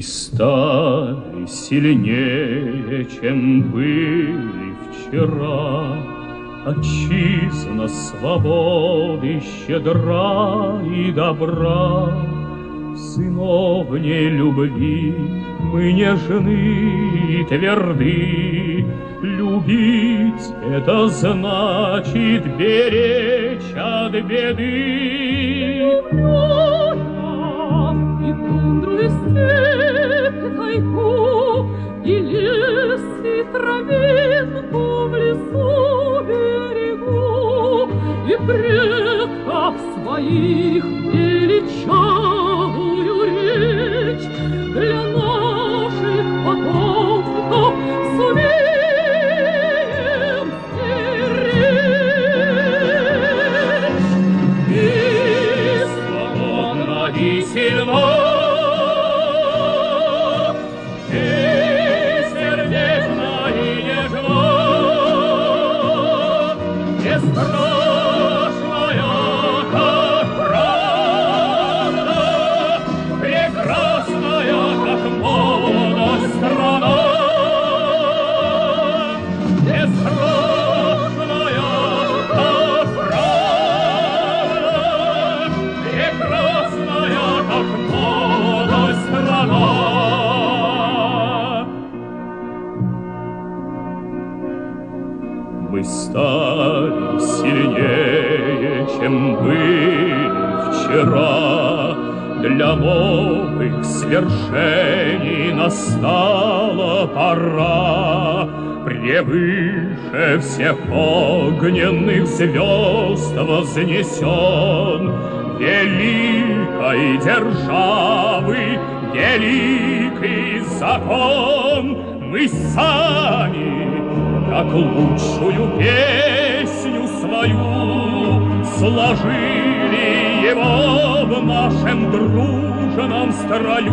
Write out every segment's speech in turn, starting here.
стали сильнее, чем были вчера. Отчизна свободы щедра и добра, Сыновней любви мы нежны и тверды, Любить — это значит беречь от беды. Травинку в лесу берегу, И предков своих величавую речь Для наших потомков сумеем стеречь. por Мы стали сильнее, чем были вчера. Для новых свершений настала пора. Превыше всех огненных звезд вознесен Великой державы великий закон. Мы сами как лучшую песню свою сложили его в нашем дружном строю.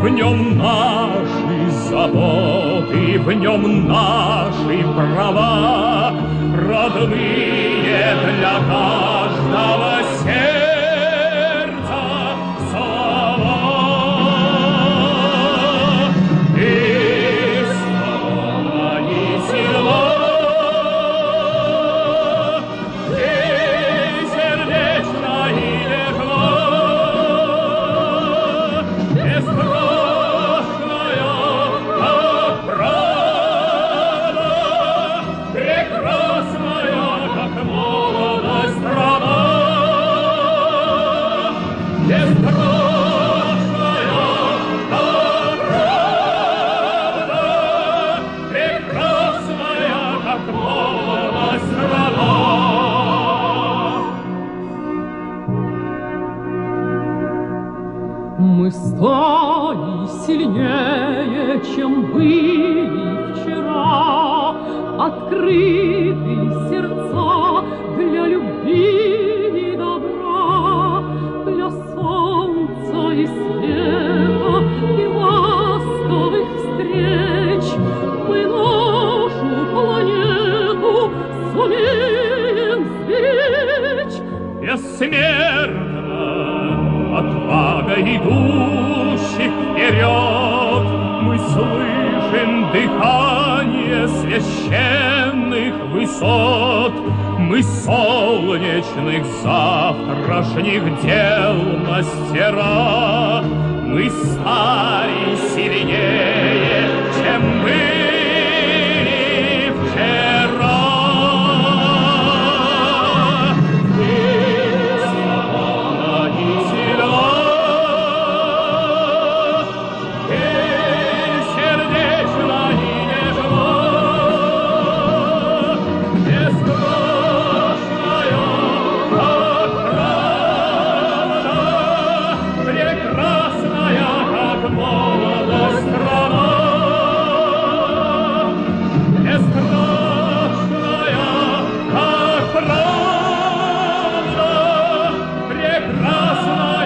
В нем наши заботы, в нем наши права, родные для каждого Мы стали сильнее, чем были вчера, Открыты сердца для любви и добра, Для солнца и света и ласковых встреч. Мы нашу планету сумеем сберечь. Бессмертна отвага идущих вперед. Мы слышим дыхание священных высот. Мы солнечных завтрашних дел мастера. Мы стали сильнее, Barcelona.